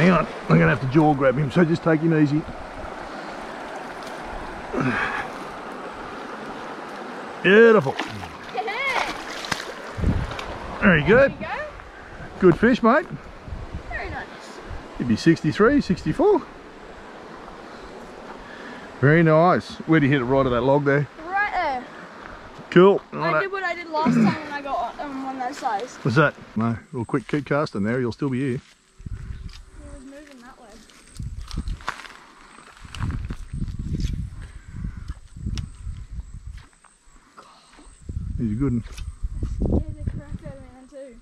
Hang on, I'm gonna have to jaw grab him, so just take him easy. Beautiful. Very good. There go. Good fish, mate. Very nice. He'd be 63, 64. Very nice. Where'd you hit it right at that log there? Right there. Cool. I did what I did last time when I got um, one that size. What's that? No, little quick keep casting there, you'll still be here. He was moving that way. He's a good one. Scared the crap out of me then too.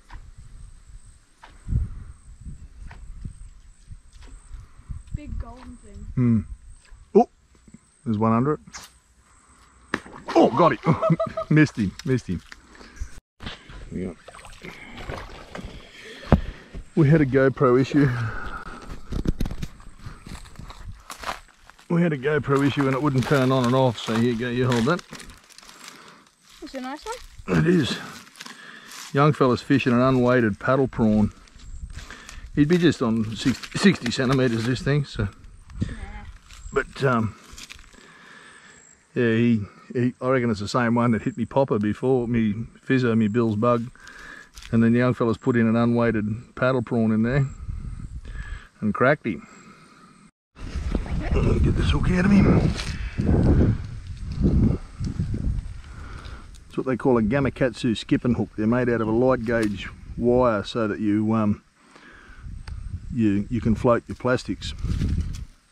Big golden thing. Hmm. Oh, there's one under it. Oh, got it. missed him, missed him. Yeah. We had a GoPro issue. We had a GoPro issue and it wouldn't turn on and off, so here you go, you hold that. A nice one. It is. Young fella's fishing an unweighted paddle prawn. He'd be just on 60, 60 centimetres this thing, so. But um, yeah, he, he, I reckon it's the same one that hit me popper before, me fizzer, me Bill's bug. And then the young fella's put in an unweighted paddle prawn in there and cracked him. Get this hook out of him. What they call a gamakatsu skipping hook. They're made out of a light gauge wire so that you um, you you can float your plastics.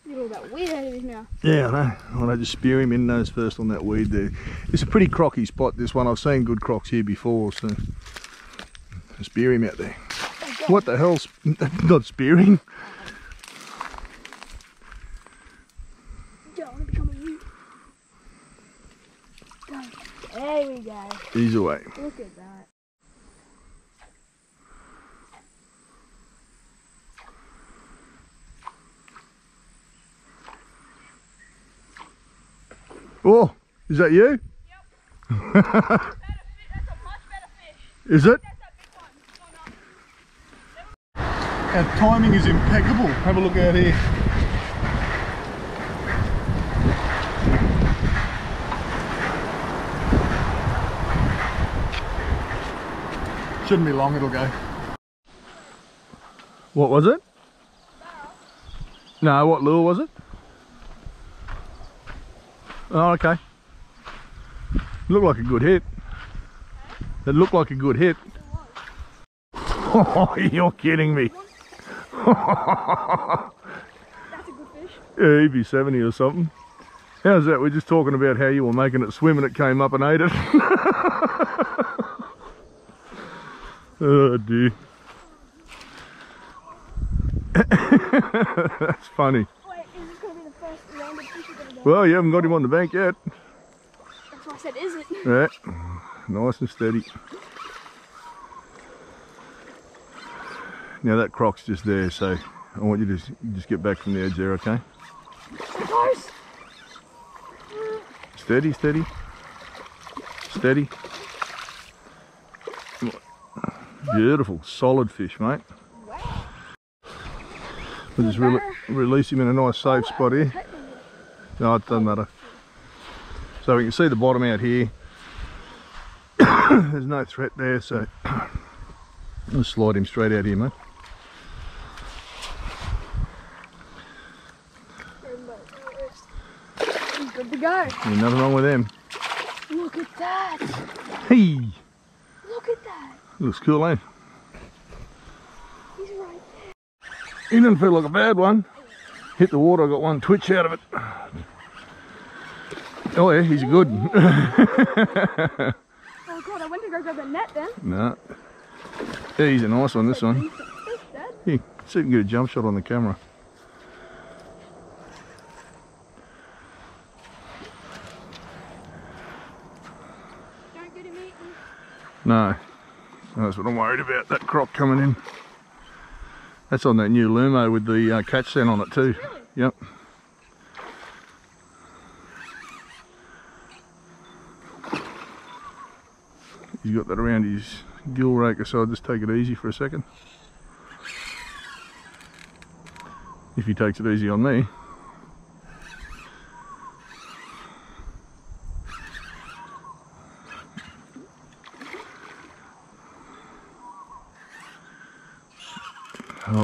Get all that weed out of his mouth. Yeah, I know. I just spear him in nose first on that weed there. It's a pretty crocky spot, this one. I've seen good crocs here before, so spear him out there. What the hell's not spearing? Don't want to become a you. Go. There we go. He's away. Look at that. Oh, is that you? Yep. That's a much better fish. Is it? Our timing is impeccable. Have a look out here. Shouldn't be long, it'll go. What was it? No, what lure was it? Oh, okay. Looked like a good hit. It looked like a good hit. Oh, you're kidding me. That's a good fish. Yeah, he'd be 70 or something. How's that? We're just talking about how you were making it swim and it came up and ate it. oh dear. That's funny. Wait, is this going to be the first rounded fish you're going to get? Well, you haven't got him on the bank yet. That's why I said, is it? Yeah, nice and steady. Now that croc's just there, so I want you to just, get back from the edge there, okay? Steady, steady. Steady. Beautiful, solid fish, mate. Wow. We'll just re release him in a nice safe spot here. No, it doesn't matter. So we can see the bottom out here. There's no threat there, so I'll slide him straight out here, mate. Good to go. Ain't nothing wrong with them. Look at that. Hey, Look at that. Looks cool, eh? He's right there. He didn't feel like a bad one. Hit the water, I got one twitch out of it. Oh yeah, he's good. Oh god, I went to go grab the net then. no. Yeah, he's a nice one, this one. Fish, see if we can get a jump shot on the camera. Don't get him eaten. No, that's what I'm worried about, that crop coming in. That's on that new Lumo with the uh, catch scent on it too. Yep. He's got that around his gill raker, so I'll just take it easy for a second. If he takes it easy on me.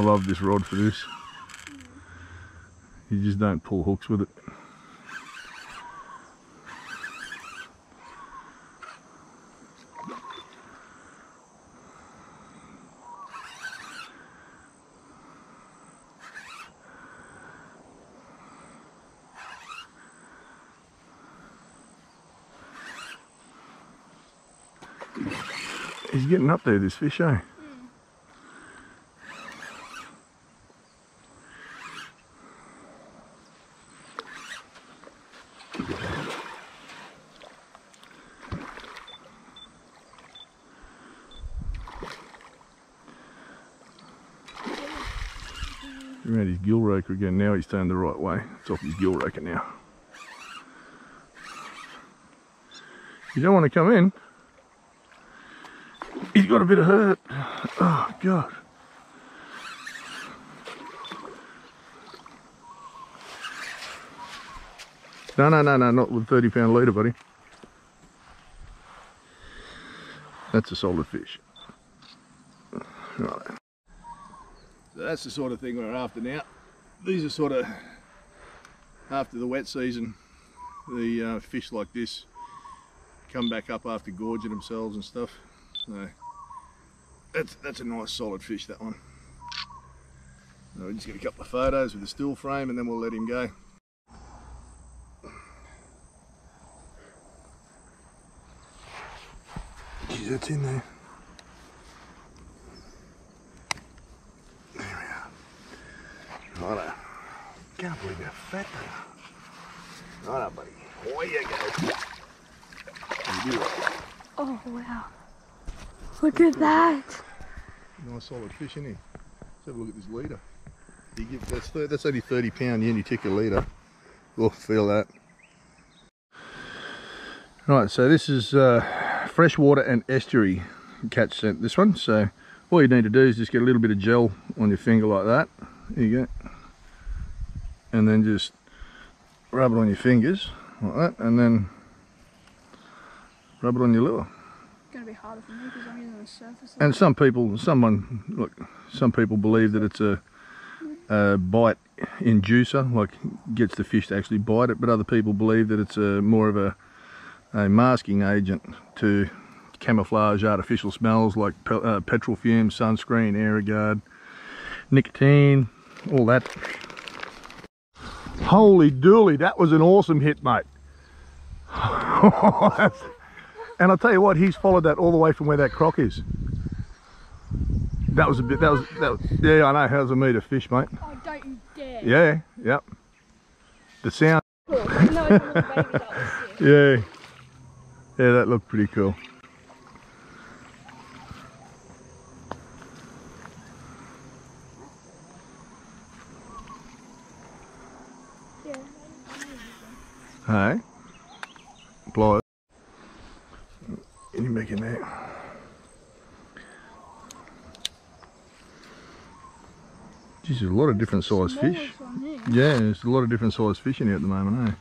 Love this rod for this. You just don't pull hooks with it. He's getting up there, this fish, eh? Around his gill raker again. Now he's turned the right way. It's off his gill raker now. You don't want to come in. He's got a bit of hurt. Oh, God. No, no, no, no, not with 30 pound leader, buddy. That's a solid fish. Right. So that's the sort of thing we're after now. These are sort of, after the wet season, the uh, fish like this come back up after gorging themselves and stuff. So that's that's a nice solid fish that one. We're just get a couple of photos with the still frame and then we'll let him go. Geez, that's in. There we are. Can't believe how fat they are. Buddy. Away you go. You that. Oh wow. Look at that. Nice solid fish, isn't he? Let's have a look at this leader. You give that's thir- that's only 30 pound Unitika leader. We'll feel that. Right, so this is uh, freshwater and estuary catch scent. This one. So all you need to do is just get a little bit of gel on your finger like that. There you go. And then just rub it on your fingers like that, and then rub it on your lure. It's gonna be harder for me because I'm using the surface. And some people, someone, look, some people believe that it's a, a bite inducer, like gets the fish to actually bite it, but other people believe that it's a more of a, a masking agent to camouflage artificial smells like pe uh, petrol fumes, sunscreen, Aerogard, nicotine, all that. Holy dooly, that was an awesome hit, mate. And I'll tell you what, he's followed that all the way from where that croc is. That was a bit, that was, that was yeah, I know, how's a meter fish, mate? Oh, don't you dare. Yeah, yep. The sound, Cool. No, it's a little baby that was sick. yeah. Yeah, that looked pretty cool. Hey, blow it. Any making that? Geez, there's a lot of different size fish. Smallest one here. Yeah, there's a lot of different size fish in here at the moment, eh?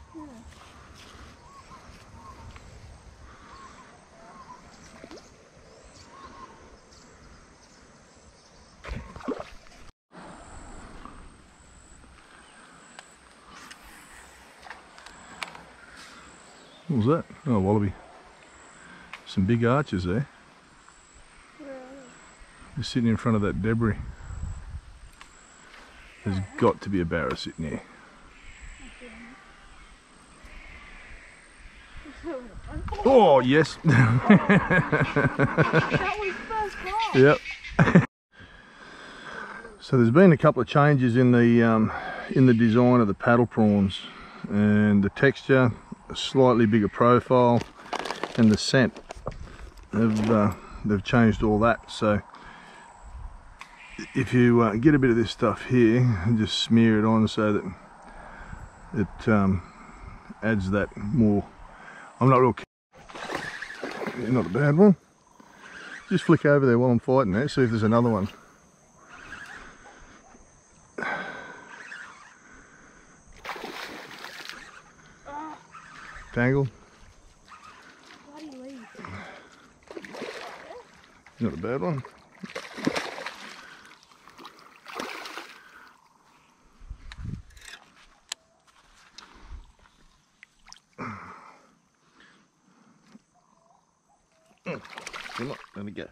What was that? Oh, wallaby. Some big arches there. Where are Just sitting in front of that debris. There's got to be a barra sitting here. Oh, yes. That was first class. Yep. so there's been a couple of changes in the um, in the design of the paddle prawns, and the texture, a slightly bigger profile, and the scent. They've uh, they've changed all that. So if you uh, get a bit of this stuff here and just smear it on so that it um, adds that more. I'm not real. Not a bad one. Just flick over there while I'm fighting that see if there's another one. Leaf. Not a bad one. Hmm. Come on, let me go.